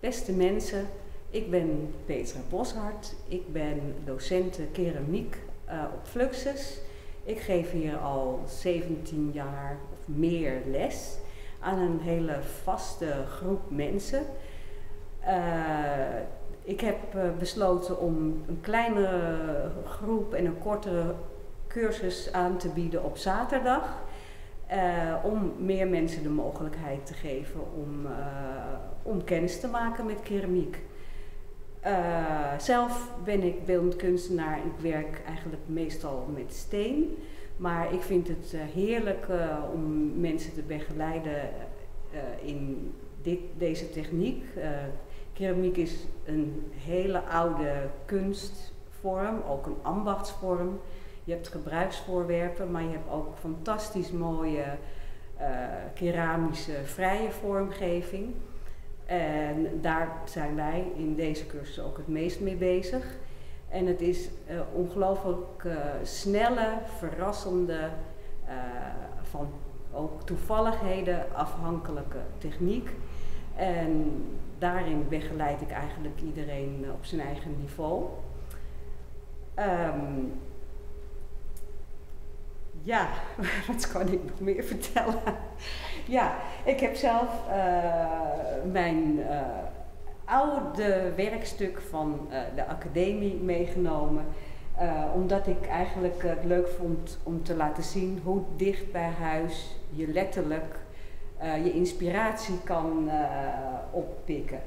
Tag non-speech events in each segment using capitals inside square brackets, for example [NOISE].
Beste mensen, ik ben Petra Boshart. Ik ben docent keramiek uh, op Fluxus. Ik geef hier al 17 jaar of meer les aan een hele vaste groep mensen. Uh, ik heb uh, besloten om een kleinere groep en een kortere cursus aan te bieden op zaterdag. Uh, om meer mensen de mogelijkheid te geven om, uh, om kennis te maken met keramiek. Uh, zelf ben ik beeldend kunstenaar. Ik werk eigenlijk meestal met steen. Maar ik vind het heerlijk om mensen te begeleiden in dit, deze techniek. keramiek is een hele oude kunstvorm, ook een ambachtsvorm. Je hebt gebruiksvoorwerpen, maar je hebt ook fantastisch mooie uh, keramische vrije vormgeving. En daar zijn wij in deze cursus ook het meest mee bezig. En het is uh, ongelooflijk uh, snelle, verrassende, van ook toevalligheden afhankelijke techniek. En daarin begeleid ik eigenlijk iedereen op zijn eigen niveau. Um, ja, [LAUGHS] wat kan ik nog meer vertellen? [LAUGHS] ja, ik heb zelf uh, mijn uh, oude werkstuk van uh, de academie meegenomen. omdat ik eigenlijk het leuk vond om te laten zien hoe dicht bij huis je letterlijk je inspiratie kan oppikken.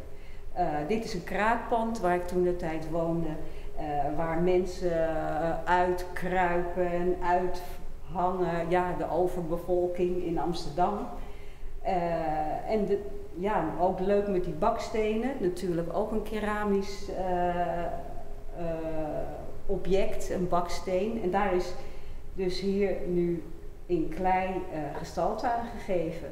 dit is een kraakpand waar ik toen de tijd woonde. waar mensen uitkruipen en uit hangen, ja, de overbevolking in Amsterdam. Uh, en de, ja, ook leuk met die bakstenen, natuurlijk ook een keramisch uh, uh, object, een baksteen. En daar is dus hier nu in klei gestalte aan gegeven.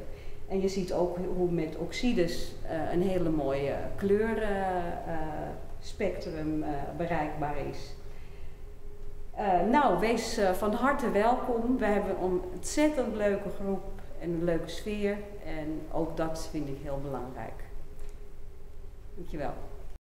En je ziet ook hoe met oxides een hele mooie kleurenspectrum bereikbaar is. Uh, nou, wees uh, van harte welkom. We hebben een ontzettend leuke groep en een leuke sfeer. En ook dat vind ik heel belangrijk. Dankjewel.